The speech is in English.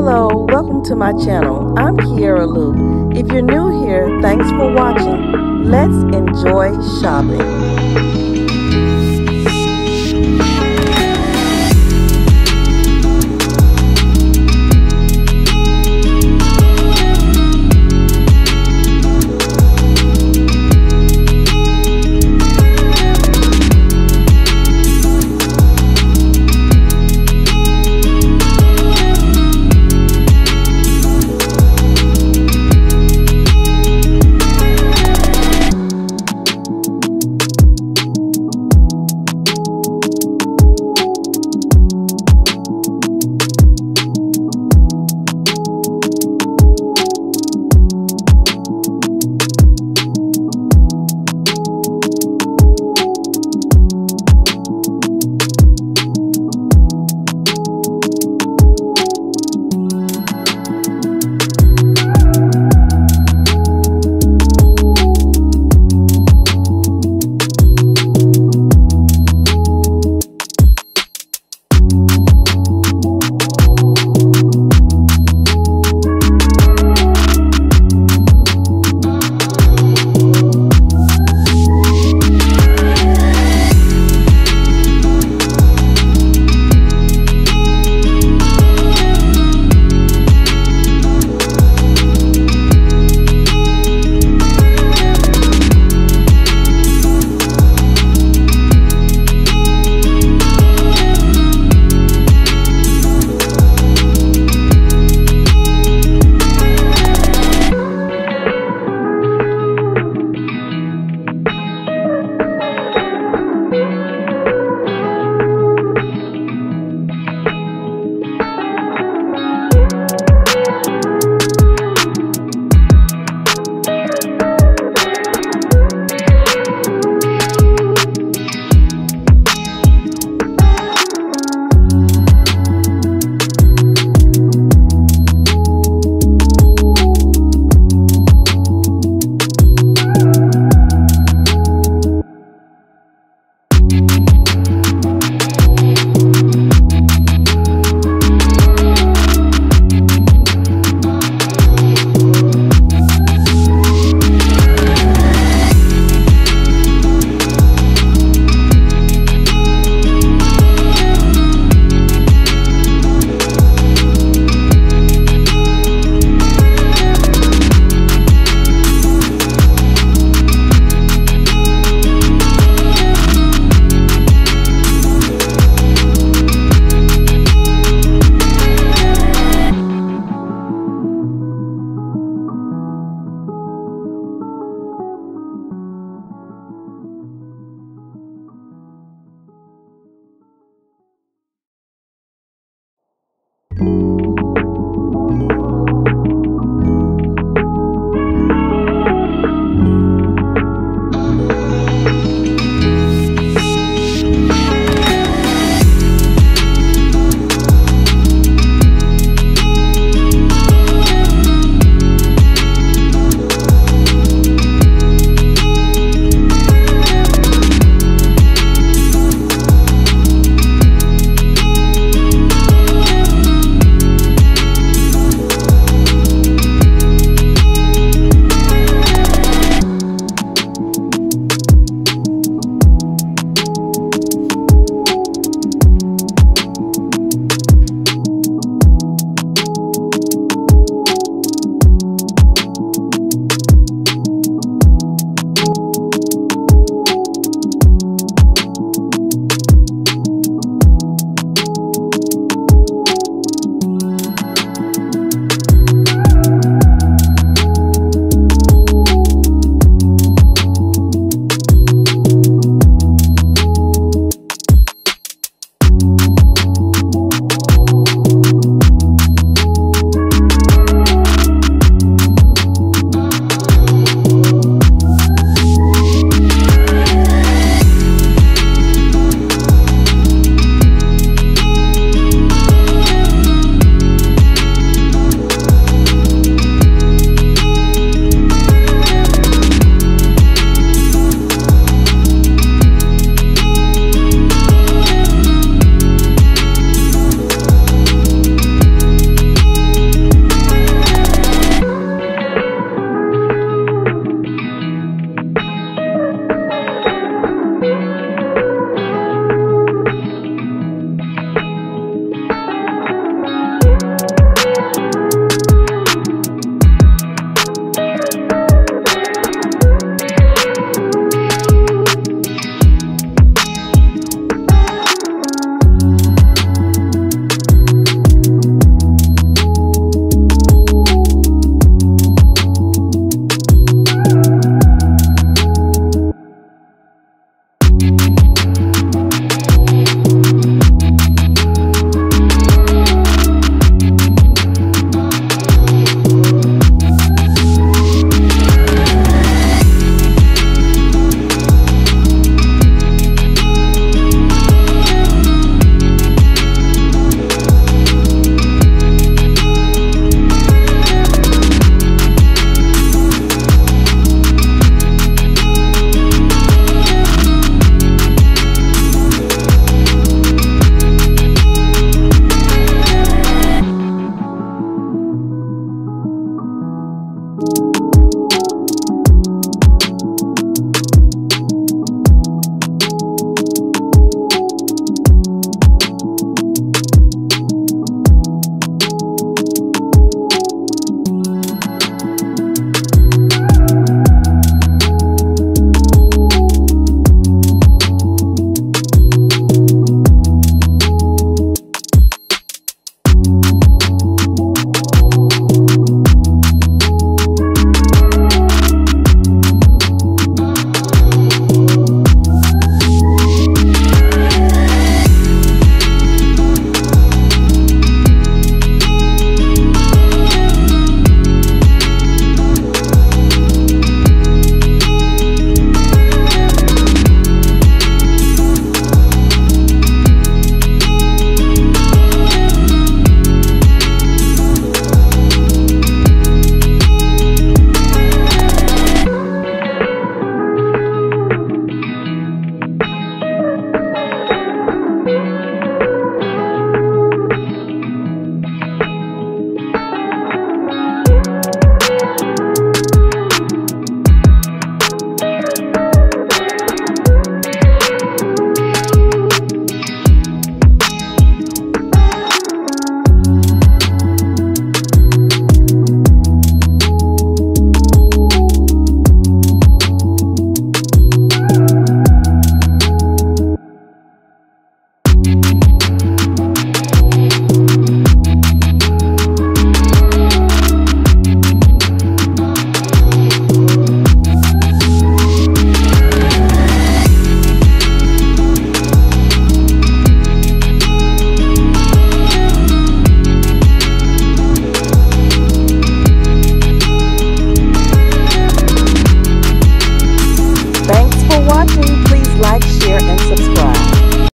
Hello, welcome to my channel. I'm Kiera Lou. If you're new here, thanks for watching. Let's enjoy shopping.